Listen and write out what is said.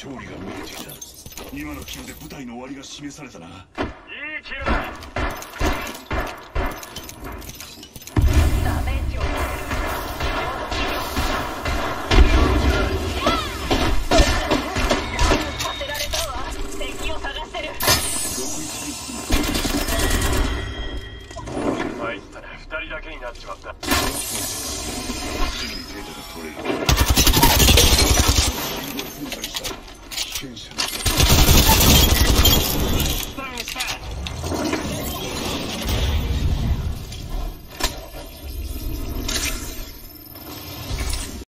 勝利が見えてきた。今のキルで舞台の終わりが示されたな。いいだった2人だけになっちまった。すぐにデータが取れる。Change.